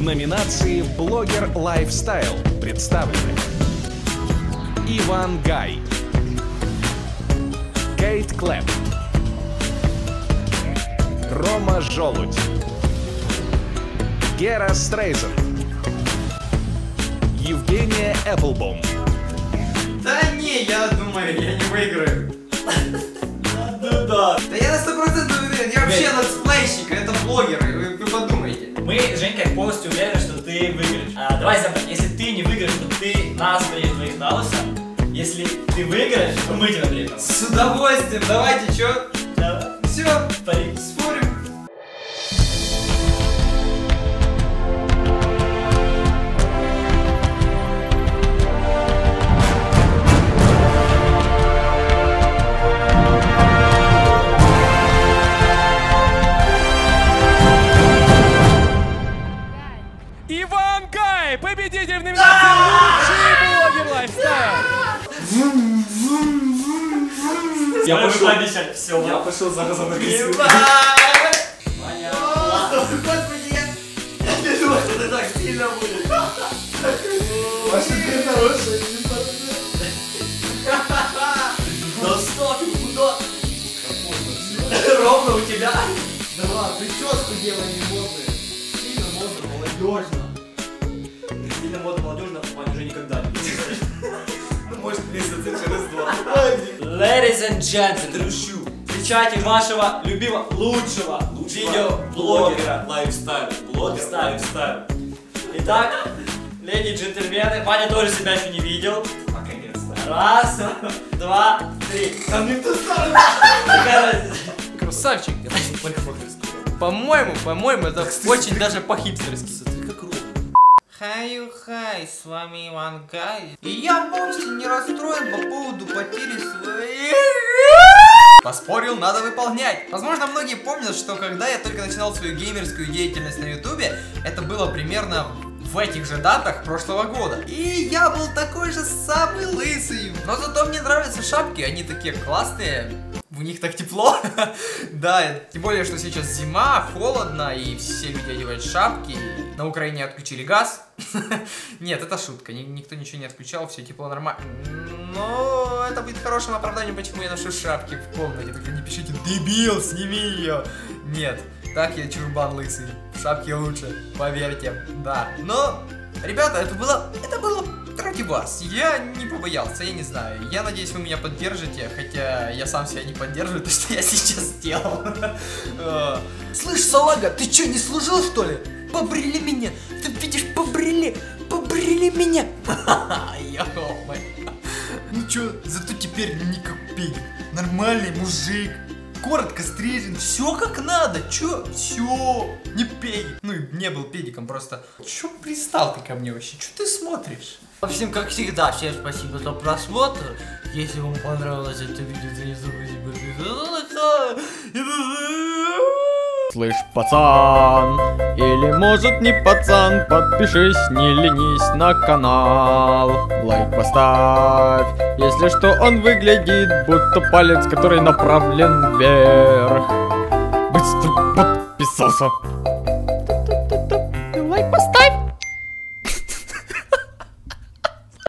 В номинации «Блогер Lifestyle» представлены Иван Гай, Кейт Клэп, Рома Желудь, Гера Стрейзен, Евгения Эпплбом. Да не, я думаю, я не выиграю. Ну да. Да я на 100% уверен, я вообще летсплейщик, это блогеры, нас Далласа. Если ты выиграешь, то мы тебя приедем. С удовольствием, давайте, чё? Давай. Все, Пари. спорим. Иван Гай, победитель в номинации Я пошел. Пообещали. Все, Я пошел за! Ваня. Господи, я... Не думал, что ты так сильно будешь. Ваша ты хорошая, Да стоп, куда? Ровно у тебя. Да ладно, прическу делай не модную. Сильно модно, молодежно. Ladies and gentlemen, встречайте вашего любимого, лучшего видеоблогера. Lifestyle. Блогер Lifestyle. Итак, леди и джентльмены, Ваня тоже себя еще не видел. Наконец-то. Раз, два, три. Там никто старый. Какая разница? Красавчик. По-моему, по-моему, это очень даже по-хипстерски. Смотри, как ровно. Хаю-хай, с вами Иван Гай. И я вовсе не расстроен по поводу потери своей... Поспорил, надо выполнять. Возможно, многие помнят, что когда я только начинал свою геймерскую деятельность на ютубе, это было примерно в этих же датах прошлого года. И я был такой же самый лысый. Но зато мне нравятся шапки, они такие классные. В них так тепло. да, тем более, что сейчас зима, холодно, и все люди одевают шапки. На Украине отключили газ. Нет, это шутка. Ни- никто ничего не отключал, все тепло нормально. Но будет хорошим оправданием, почему я ношу шапки в комнате. Только не пишите «Дебил, сними ее!» Нет, так я чурбан лысый. В шапке лучше, поверьте. Да. Но, ребята, это было... Это было ради вас. Я не побоялся, я не знаю. Я надеюсь, вы меня поддержите, хотя я сам себя не поддерживаю, то, что я сейчас сделал. Э, Слышь, салага, ты что, не служил, что ли? Побрили меня! Ты видишь, побрили! Побрили меня! Ё-моё. Ну чё, зато теперь не как педик. Нормальный мужик. Коротко стрижен, все как надо, чё, все, не педик. Ну, и не был педиком, просто. Чё пристал ты ко мне вообще, чё ты смотришь? В общем, как всегда, всем спасибо за просмотр. Если вам понравилось это видео, то не забудьте подписаться. Слышь, пацан, или может не пацан, подпишись, не ленись на канал. Лайк поставь, если что он выглядит, будто палец, который направлен вверх. Быстро подписался.